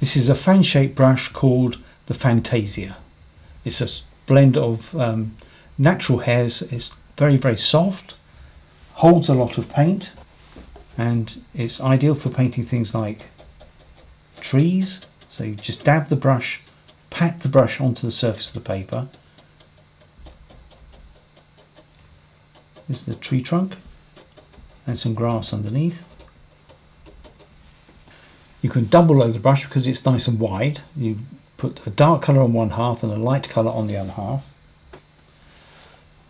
This is a fan shaped brush called the Fantasia. It's a blend of um, natural hairs. It's very, very soft, holds a lot of paint, and it's ideal for painting things like trees. So you just dab the brush, pat the brush onto the surface of the paper. There's the tree trunk and some grass underneath. You can double load the brush because it's nice and wide. You put a dark colour on one half and a light colour on the other half.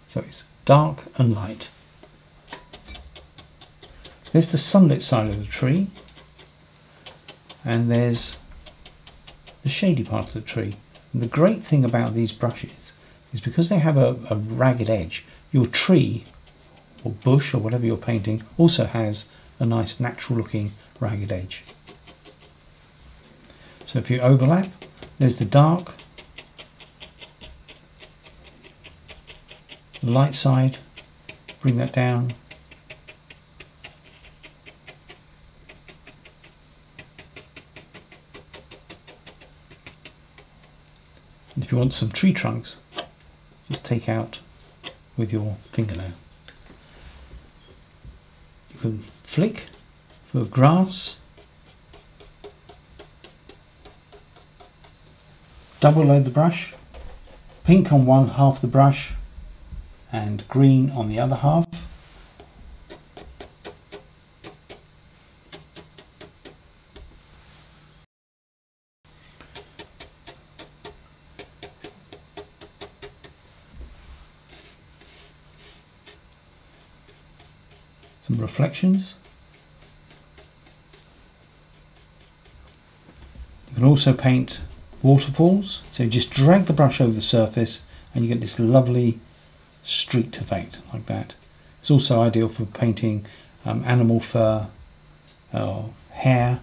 So it's dark and light. There's the sunlit side of the tree and there's the shady part of the tree. And the great thing about these brushes is because they have a, a ragged edge, your tree or bush or whatever you're painting also has a nice natural looking ragged edge. So if you overlap, there's the dark, light side, bring that down. And if you want some tree trunks, just take out with your fingernail. You can flick for grass double load the brush, pink on one half the brush and green on the other half. Some reflections. You can also paint waterfalls. So just drag the brush over the surface and you get this lovely streaked effect like that. It's also ideal for painting um, animal fur, or hair,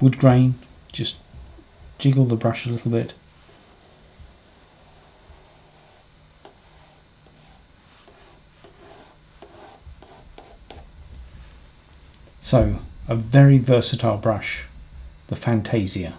wood grain. Just jiggle the brush a little bit. So, a very versatile brush the Fantasia.